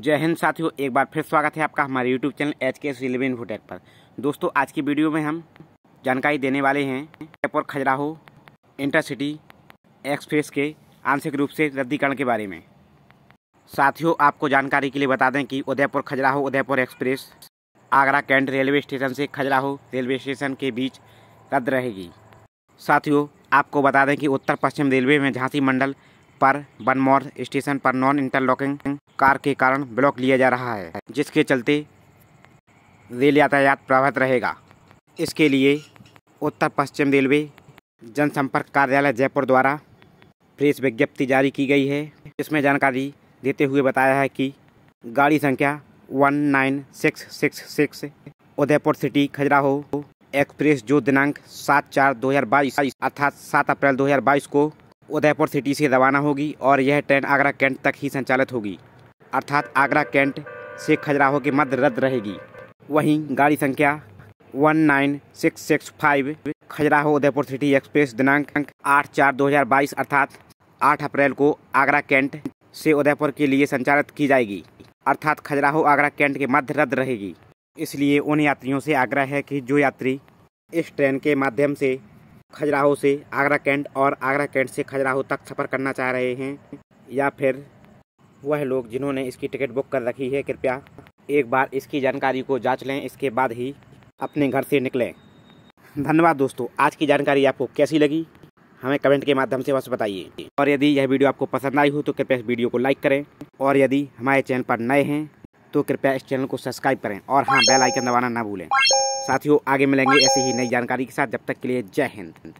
जय हिंद साथियों, एक बार फिर स्वागत है आपका हमारे YouTube channel H K eleven photech पर। दोस्तों, आज की वीडियो में हम जानकारी देने वाले हैं जयपुर खजुराहो इंटरसिटी एक्सप्रेस के आंशिक रूप से रद्दीकरण के बारे में। साथियों, आपको जानकारी के लिए बता दें कि Udaipur Khajuraho Udaipur express Agra cantt railway station से खजुराहो रेलवे स्टेशन के बीच रद्द रहेगी। साथियों, आपको बता दें कि उत्तर पश्चिम रेलवे में झांसी मंडल पर बनमौर स्टेशन पर नॉन इंटरलॉकिंग कार के कारण ब्लॉक लिया जा रहा है, जिसके चलते रेल यातायात प्रभावित रहेगा। इसके लिए उत्तर पश्चिम रेलवे जनसंपर्क कार्यालय जयपुर द्वारा प्रेस विज्ञप्ति जारी की गई है। इसमें जानकारी देते हुए बताया है कि गाड़ी संख्या one nine six six six Udaipur city, Khajuraho express जो दिनांक सात चार दो हज़ार बाईस अर्थात सात अप्रैल दो हज़ार बाईस को उदयपुर सिटी से रवाना होगी और यह ट्रेन आगरा कैंट तक ही संचालित होगी। अर्थात आगरा कैंट से खजुराहो के मध्य रद्द रहेगी। वहीं गाड़ी संख्या one nine six six five Khajuraho Udaipur city express दिनांक आठ चार दो हज़ार बाईस अर्थात आठ अप्रैल को आगरा कैंट से उदयपुर के लिए संचालित की जाएगी। अर्थात खजुराहो आगरा कैंट के मध्य रद्द रहेगी। इसलिए उन यात्रियों से आग्रह है कि जो यात्री इस ट्रेन के माध्यम से खजुराहो से आगरा कैंट और आगरा कैंट से खजुराहो तक सफ़र करना चाह रहे हैं या फिर वह लोग जिन्होंने इसकी टिकट बुक कर रखी है, कृपया एक बार इसकी जानकारी को जाँच लें, इसके बाद ही अपने घर से निकलें। धन्यवाद दोस्तों, आज की जानकारी आपको कैसी लगी? हमें कमेंट के माध्यम से बस बताइए। और यदि यह वीडियो आपको पसंद आई हो तो कृपया इस वीडियो को लाइक करें। और यदि हमारे चैनल पर नए हैं तो कृपया इस चैनल को सब्सक्राइब करें। और हाँ बेल आइकन दबाना ना भूलें। साथियों, आगे मिलेंगे ऐसी ही नई जानकारी के साथ। जब तक के लिए जय हिंद।